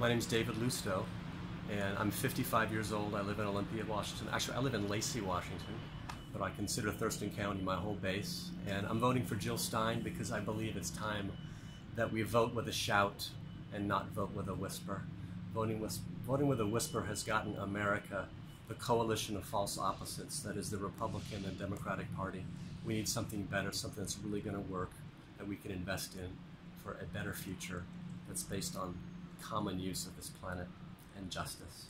My name is David Lustow, and I'm 55 years old. I live in Olympia, Washington. Actually, I live in Lacey, Washington, but I consider Thurston County my home base. And I'm voting for Jill Stein because I believe it's time that we vote with a shout and not vote with a whisper. Voting with, voting with a whisper has gotten America the coalition of false opposites that is the Republican and Democratic Party. We need something better, something that's really going to work, that we can invest in for a better future that's based on common use of this planet and justice.